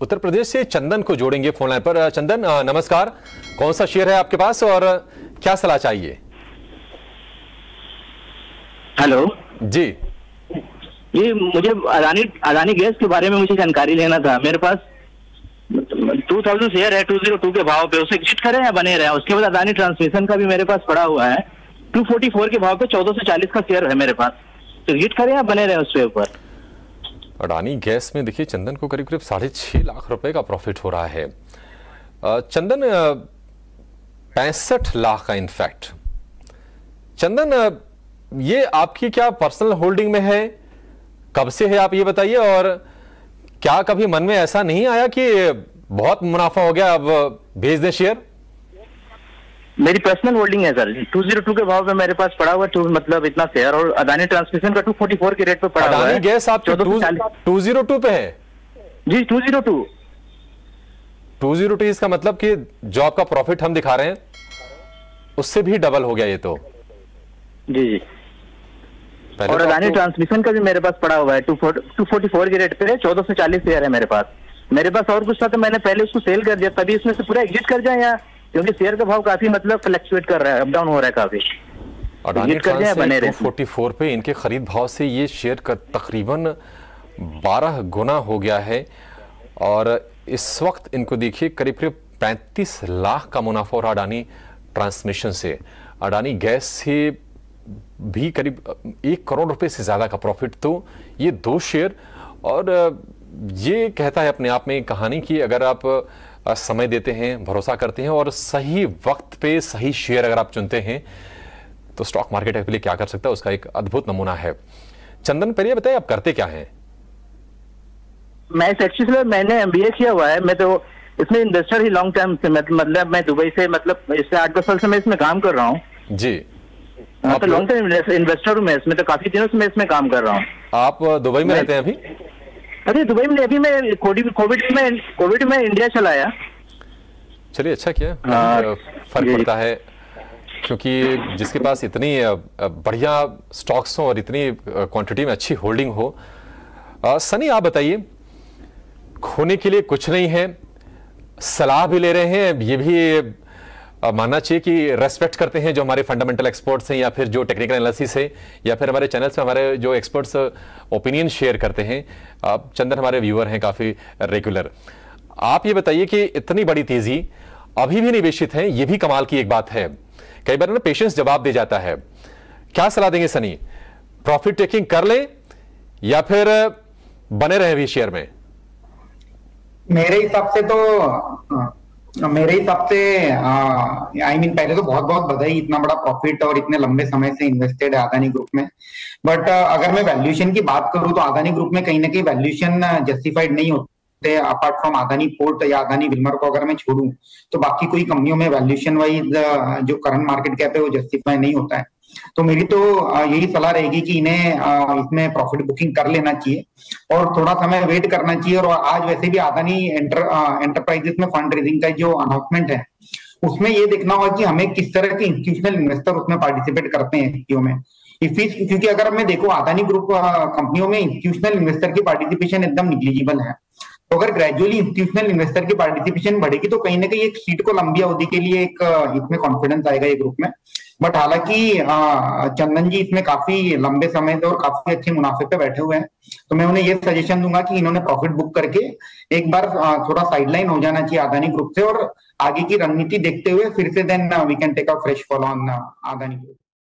उत्तर प्रदेश से चंदन को जोड़ेंगे फ़ोन लाइन पर। चंदन नमस्कार। कौन सा शेयर है आपके पास और क्या सलाह चाहिए? हेलो। जी। ये मुझे अदानी अदानी गैस के बारे में मुझे जानकारी लेना था। मेरे पास टू थाउज़ेंड शेयर है टू ज़ीरो टू के भाव पे। उसे एग्जिट करें या बने रहे? उसके बाद अदानी ट्रांसमिशन का भी मेरे पास पड़ा हुआ है। टू फोर्टी फोर के भाव पे चौदह सौ चालीस का शेयर है मेरे पास। तो एग्जिट करें या बने रहे उसके ऊपर अडानी गैस में देखिए चंदन को करीब करीब साढ़े छह लाख रुपए का प्रॉफिट हो रहा है। चंदन पैंसठ लाख का इनफैक्ट चंदन ये आपकी क्या पर्सनल होल्डिंग में है? कब से है आप ये बताइए और क्या कभी मन में ऐसा नहीं आया कि बहुत मुनाफा हो गया, अब भेज दें शेयर मेरी पर्सनल होल्डिंग है सर 202 के भाव में मेरे पास पड़ा हुआ टू मतलब इतना शेयर और अदानी ट्रांसमिशन का 244 के रेट पे पड़ा हुआ है। गैस आप टू ज़ीरो टू पे है? जी 202 202 इसका मतलब कि जो आपका प्रॉफिट हम दिखा रहे हैं उससे भी डबल हो गया ये तो। जी जी। और तो अदानी ट्रांसमिशन का भी मेरे पास पड़ा हुआ है टू फोर्टी फोर के रेट पे चौदह सौ चालीस शेयर है मेरे पास। मेरे पास और कुछ था तो मैंने पहले उसको सेल कर दिया तभी इसमें से पूरा एग्जिट कर जाए या क्योंकि शेयर का भाव काफ़ी मतलब फ्लक्चुएट कर रहा है अप डाउन हो रहा है काफ़ी। अडानी ट्रांस फोर्टी फोर पे इनके खरीद भाव से ये शेयर का तकरीबन बारह गुना हो गया है। और इस वक्त इनको देखिए करीब करीब पैंतीस लाख का मुनाफा हो रहा अडानी ट्रांसमिशन से। अडानी गैस से भी करीब एक करोड़ रुपए से ज़्यादा का प्रॉफिट तो ये दो शेयर। और ये कहता है अपने आप में कहानी कि अगर आप समय देते हैं भरोसा करते हैं और सही वक्त पे सही शेयर अगर आप चुनते हैं तो स्टॉक मार्केट आपके लिए क्या कर सकता है? उसका एक अद्भुत नमूना है। चंदन पहले बताइए आप करते क्या हैं? मैं एक्चुअली मैंने एमबीए किया हुआ है। मैं तो इसमें इन्वेस्टर ही लॉन्ग टर्म से मतलब मैं दुबई से मतलब इससे आठ दस साल से मैं इसमें काम कर रहा हूँ। जी। हाँ तो लॉन्ग टर्म इन्वेस्टर हूँ मैं इसमें तो काफ़ी दिनों से मैं इसमें काम कर रहा हूँ। आप दुबई में रहते हैं अभी? अरे दुबई में अभी मैं कोविड में कोविड में इंडिया चला आया चलिए अच्छा किया। हाँ, फ़र्क पड़ता है क्योंकि जिसके पास इतनी बढ़िया स्टॉक्स हो और इतनी क्वांटिटी में अच्छी होल्डिंग हो सनी आप बताइए खोने के लिए कुछ नहीं है सलाह भी ले रहे हैं ये भी मानना चाहिए कि रेस्पेक्ट करते हैं जो हमारे फंडामेंटल एक्सपर्ट्स हैं या फिर जो टेक्निकल एनालिसिस है, या फिर हमारे चैनल्स में हमारे जो एक्सपर्ट्स ओपिनियन शेयर करते हैं। आप चंदन, हमारे व्यूअर हैं काफ़ी रेगुलर आप ये बताइए कि इतनी बड़ी तेज़ी अभी भी निवेशित है, ये भी कमाल की एक बात है। कई बार ना पेशेंस जवाब दे जाता है। क्या सलाह देंगे सनी? प्रॉफिट टेकिंग कर लें या फिर, बने रहे भी शेयर में? मेरे हिसाब से तो मेरे हिसाब से आई मीन पहले तो बहुत बहुत बधाई इतना बड़ा प्रॉफिट और इतने लंबे समय से इन्वेस्टेड है अदानी ग्रुप में। बट अगर मैं वैल्यूएशन की बात करूँ तो अदानी ग्रुप में कहीं ना कहीं वैल्यूएशन जस्टिफाइड नहीं होते अपार्ट फ्रॉम अदानी पोर्ट या अदानी विल्मर को अगर मैं छोड़ू तो बाकी कोई कंपनियों में वैल्यूएशन वाइज जो करंट मार्केट कैप है, वो जस्टिफाई नहीं होता है। तो मेरी तो यही सलाह रहेगी कि इन्हें इसमें प्रॉफिट बुकिंग कर लेना चाहिए। और थोड़ा समय वेट करना चाहिए और आज वैसे भी आदानी एंटर एंटरप्राइजेस में फंड रेजिंग का जो अनाउंसमेंट है, उसमें ये देखना होगा कि हमें किस तरह के इंस्टीट्यूशनल इन्वेस्टर उसमें पार्टिसिपेट करते हैं क्योंकि अगर मैं देखो, आदानी ग्रुप कंपनियों में इंस्टीट्यूशनल इन्वेस्टर की पार्टिसिपेशन एकदम निग्लिजिबल है। तो अगर ग्रेजुअली इंस्टीट्यूशनल इन्वेस्टर की पार्टिसिपेशन बढ़ेगी तो कहीं ना कहीं एक सीट को लंबी अवधि के लिए एक इसमें कॉन्फिडेंस आएगा ये ग्रुप में। बट हालाँकि चंदन जी इसमें काफ़ी लंबे समय से और काफ़ी अच्छे मुनाफे पे बैठे हुए हैं। तो मैं उन्हें ये सजेशन दूँगा कि इन्होंने प्रॉफिट बुक करके एक बार थोड़ा साइडलाइन हो जाना चाहिए आदानी ग्रुप से और आगे की रणनीति देखते हुए फिर से then we can take a fresh follow on Adani group